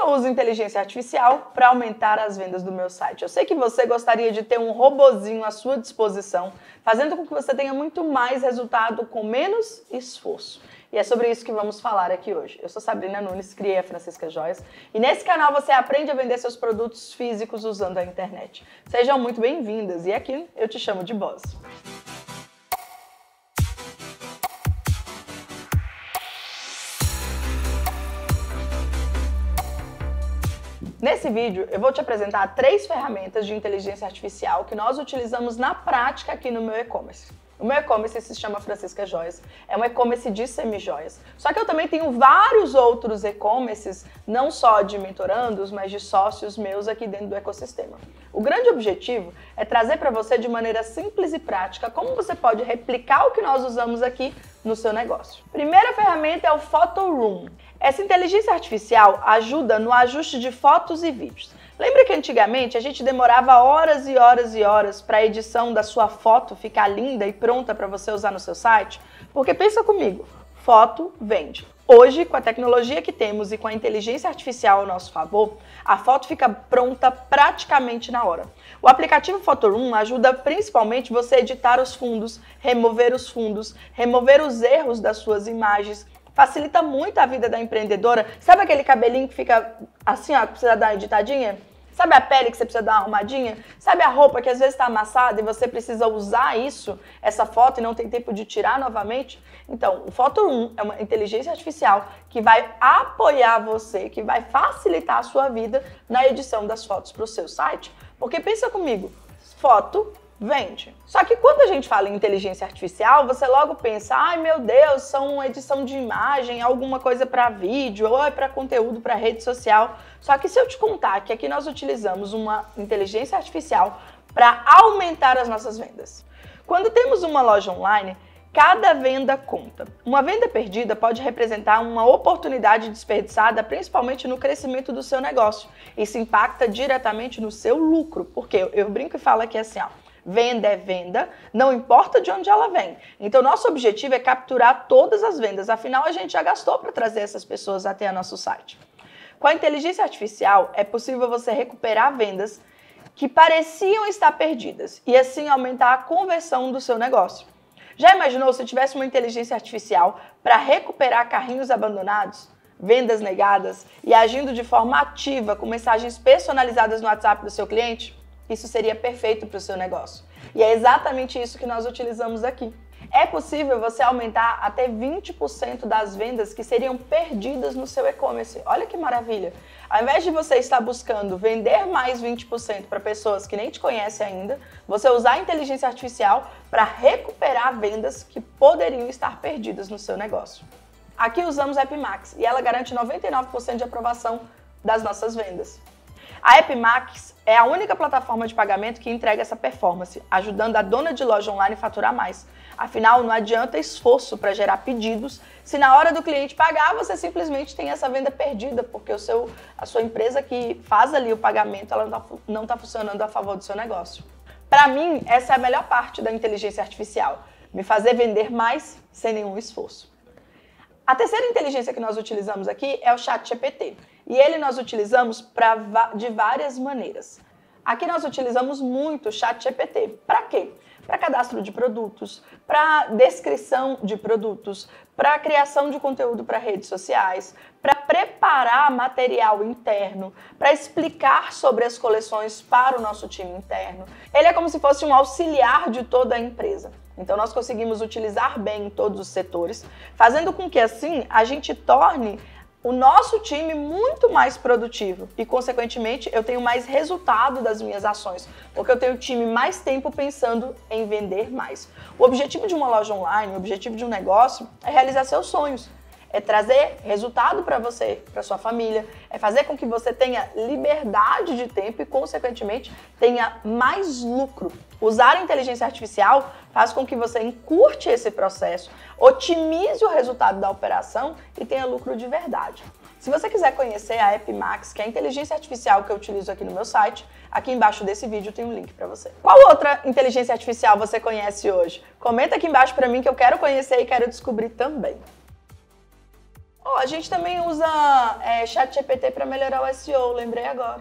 eu uso inteligência artificial para aumentar as vendas do meu site? Eu sei que você gostaria de ter um robozinho à sua disposição, fazendo com que você tenha muito mais resultado com menos esforço. E é sobre isso que vamos falar aqui hoje. Eu sou Sabrina Nunes, criei a Francisca Joias, e nesse canal você aprende a vender seus produtos físicos usando a internet. Sejam muito bem-vindas e aqui eu te chamo de Boss. Nesse vídeo, eu vou te apresentar três ferramentas de inteligência artificial que nós utilizamos na prática aqui no meu e-commerce. O meu e-commerce se chama Francisca Joias, é um e-commerce de semi-joias. Só que eu também tenho vários outros e-commerces, não só de mentorandos, mas de sócios meus aqui dentro do ecossistema. O grande objetivo é trazer para você de maneira simples e prática como você pode replicar o que nós usamos aqui no seu negócio. Primeira ferramenta é o Photo Room. Essa inteligência artificial ajuda no ajuste de fotos e vídeos. Lembra que antigamente a gente demorava horas e horas e horas para a edição da sua foto ficar linda e pronta para você usar no seu site? Porque pensa comigo, foto vende. Hoje, com a tecnologia que temos e com a inteligência artificial ao nosso favor, a foto fica pronta praticamente na hora. O aplicativo Photoroom ajuda principalmente você a editar os fundos, remover os fundos, remover os erros das suas imagens, facilita muito a vida da empreendedora. Sabe aquele cabelinho que fica assim, ó, que precisa dar uma editadinha? Sabe a pele que você precisa dar uma arrumadinha? Sabe a roupa que às vezes está amassada e você precisa usar isso, essa foto, e não tem tempo de tirar novamente? Então, o Foto 1 é uma inteligência artificial que vai apoiar você, que vai facilitar a sua vida na edição das fotos para o seu site. Porque pensa comigo, foto vende. Só que quando a gente fala em inteligência artificial, você logo pensa, ai meu Deus, são edição de imagem, alguma coisa para vídeo, ou é para conteúdo para rede social. Só que se eu te contar que aqui nós utilizamos uma inteligência artificial para aumentar as nossas vendas. Quando temos uma loja online, Cada venda conta. Uma venda perdida pode representar uma oportunidade desperdiçada, principalmente no crescimento do seu negócio. Isso impacta diretamente no seu lucro, porque eu brinco e falo aqui assim, ó, Venda é venda, não importa de onde ela vem. Então, nosso objetivo é capturar todas as vendas, afinal, a gente já gastou para trazer essas pessoas até nosso site. Com a inteligência artificial, é possível você recuperar vendas que pareciam estar perdidas e assim aumentar a conversão do seu negócio. Já imaginou se tivesse uma inteligência artificial para recuperar carrinhos abandonados, vendas negadas e agindo de forma ativa com mensagens personalizadas no WhatsApp do seu cliente? Isso seria perfeito para o seu negócio. E é exatamente isso que nós utilizamos aqui. É possível você aumentar até 20% das vendas que seriam perdidas no seu e-commerce. Olha que maravilha! Ao invés de você estar buscando vender mais 20% para pessoas que nem te conhecem ainda, você usar a inteligência artificial para recuperar vendas que poderiam estar perdidas no seu negócio. Aqui usamos a AppMax e ela garante 99% de aprovação das nossas vendas. A AppMax é a única plataforma de pagamento que entrega essa performance, ajudando a dona de loja online a faturar mais. Afinal, não adianta esforço para gerar pedidos se na hora do cliente pagar você simplesmente tem essa venda perdida, porque o seu, a sua empresa que faz ali o pagamento ela não está tá funcionando a favor do seu negócio. Para mim, essa é a melhor parte da inteligência artificial, me fazer vender mais sem nenhum esforço. A terceira inteligência que nós utilizamos aqui é o Chat GPT. E ele nós utilizamos de várias maneiras. Aqui nós utilizamos muito o Chat GPT. Para quê? Para cadastro de produtos, para descrição de produtos, para criação de conteúdo para redes sociais, para preparar material interno, para explicar sobre as coleções para o nosso time interno. Ele é como se fosse um auxiliar de toda a empresa. Então nós conseguimos utilizar bem em todos os setores, fazendo com que assim a gente torne o nosso time muito mais produtivo e, consequentemente, eu tenho mais resultado das minhas ações, porque eu tenho o time mais tempo pensando em vender mais. O objetivo de uma loja online, o objetivo de um negócio é realizar seus sonhos é trazer resultado para você, para sua família, é fazer com que você tenha liberdade de tempo e, consequentemente, tenha mais lucro. Usar a inteligência artificial faz com que você encurte esse processo, otimize o resultado da operação e tenha lucro de verdade. Se você quiser conhecer a AppMax, que é a inteligência artificial que eu utilizo aqui no meu site, aqui embaixo desse vídeo tem um link para você. Qual outra inteligência artificial você conhece hoje? Comenta aqui embaixo para mim que eu quero conhecer e quero descobrir também. Ó, a gente também usa é, chat GPT para melhorar o SEO, lembrei agora.